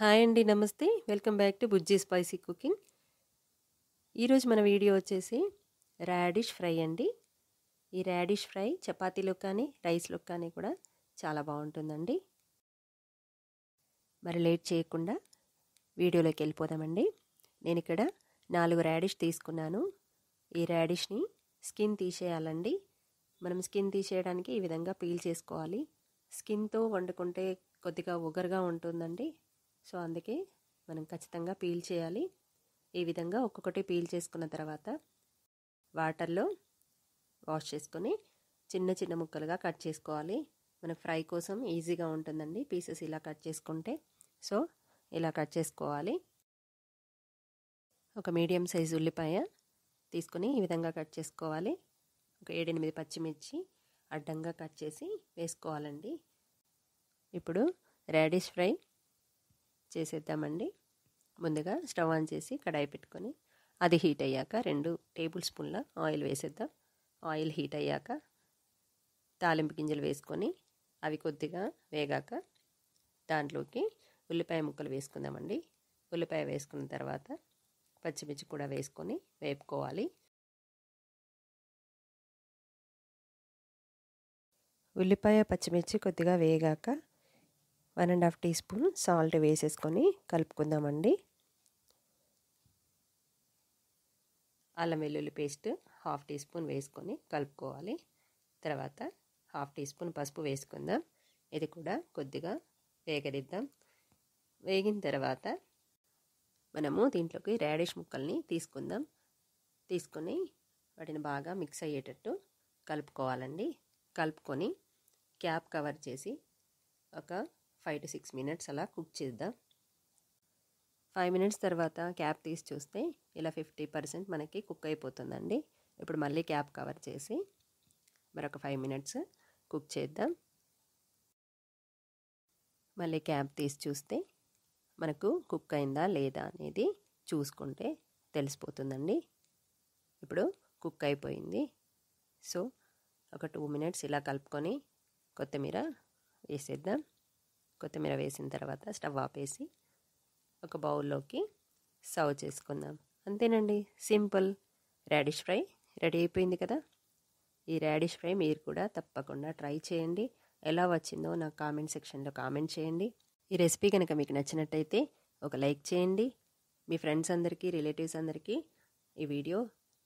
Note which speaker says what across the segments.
Speaker 1: Hi అండి నమస్తే. Welcome back to Bujji spicy cooking. ఈరోజు మన వీడియో వచ్చేసి రాడిష్ ఫ్రై అండి. ఈ రాడిష్ ఫ్రై చపాతీలో కానీ రైస్లో కానీ కూడా చాలా బాగుంటుందండి. మరి లేట్ చేయకుండా వీడియోలోకి వెళ్ళిపోదామండి. నేను ఇక్కడ నాలుగు రాడిష్ తీసుకున్నాను. ఈ రాడిష్ని స్కిన్ తీసేయాలండి. మనం స్కిన్ తీసేయడానికి ఈ విధంగా పీల్ చేసుకోవాలి. స్కిన్తో వండుకుంటే కొద్దిగా ఒగరుగా ఉంటుందండి. సో అందుకే మనం ఖచ్చితంగా పీల్ చేయాలి. ఈ విధంగా ఒక్కొక్కటి పీల్ చేసుకున్న తర్వాత వాటర్లో వాష్ చేసుకొని చిన్న చిన్న ముక్కలుగా కట్ చేసుకోవాలి. మన ఫ్రై కోసం ఈజీగా ఉంటుందండి పీసెస్ ఇలా కట్ చేసుకుంటే. సో ఇలా కట్ చేసుకోవాలి. ఒక మీడియం సైజు ఉల్లిపాయ తీసుకొని ఈ విధంగా కట్ చేసుకోవాలి. ఒక ఏడెనిమిది పచ్చిమిర్చి అడ్డంగా కట్ చేసి వేసుకోవాలండి. ఇప్పుడు రాడిష్ ఫ్రై చేసేద్దామండి. ముందుగా స్టవ్ ఆన్ చేసి కడాయి పెట్టుకొని అది హీట్ అయ్యాక రెండు టేబుల్ స్పూన్ల ఆయిల్ వేసేద్దాం. ఆయిల్ హీట్ అయ్యాక తాలింపు గింజలు వేసుకొని అవి కొద్దిగా వేగాక దాంట్లోకి ఉల్లిపాయ ముక్కలు వేసుకుందామండి. ఉల్లిపాయ వేసుకున్న తర్వాత పచ్చిమిర్చి కూడా వేసుకొని వేపుకోవాలి. ఉల్లిపాయ పచ్చిమిర్చి కొద్దిగా వేగాక one and half teaspoon salt వేసేసుకొని కలుపుకుందామండి. అల్లం వెల్లుల్లి పేస్ట్ హాఫ్ టీ స్పూన్ వేసుకొని కలుపుకోవాలి. తర్వాత హాఫ్ టీ స్పూన్ పసుపు వేసుకుందాం. ఇది కూడా కొద్దిగా వేగరిద్దాం వేగిన తర్వాత మనము దీంట్లోకి రాడిష్ ముక్కల్ని తీసుకుందాం. తీసుకొని వాటిని బాగా మిక్స్ అయ్యేటట్టు కలుపుకోవాలండి. కలుపుకొని క్యాప్ కవర్ చేసి ఒక ఫైవ్ టు సిక్స్ మినిట్స్ అలా కుక్ చేద్దాం. ఫైవ్ మినిట్స్ తర్వాత క్యాప్ తీసి చూస్తే ఇలా ఫిఫ్టీ పర్సెంట్ మనకి కుక్ అయిపోతుందండి. ఇప్పుడు మళ్ళీ క్యాప్ కవర్ చేసి మరొక ఫైవ్ మినిట్స్ కుక్ చేద్దాం. మళ్ళీ క్యాప్ తీసి చూస్తే మనకు కుక్ అయిందా లేదా అనేది చూసుకుంటే తెలిసిపోతుందండి. ఇప్పుడు కుక్ అయిపోయింది. సో ఒక టూ మినిట్స్ ఇలా కలుపుకొని కొత్తిమీర వేసేద్దాం. కొత్తిమీర వేసిన తర్వాత స్టవ్ ఆపేసి ఒక బౌల్లోకి సర్వ్ చేసుకుందాం. అంతేనండి సింపుల్. రాడిష్ ఫ్రై రెడీ అయిపోయింది కదా? ఈ రాడిష్ ఫ్రై మీరు కూడా తప్పకుండా ట్రై చేయండి. ఎలా వచ్చిందో నాకు కామెంట్ సెక్షన్లో కామెంట్ చేయండి. ఈ రెసిపీ కనుక మీకు నచ్చినట్టయితే ఒక లైక్ చేయండి. మీ ఫ్రెండ్స్ అందరికీ రిలేటివ్స్ అందరికీ ఈ వీడియో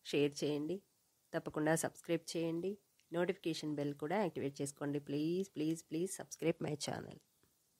Speaker 1: షేర్ చేయండి. తప్పకుండా సబ్స్క్రైబ్ చేయండి. నోటిఫికేషన్ బెల్ కూడా యాక్టివేట్ చేసుకోండి. Please please please subscribe my channel.